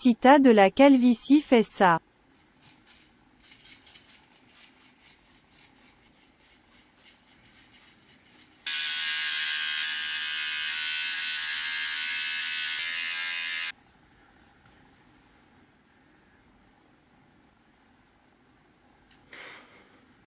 Cita de la calvitie fait ça.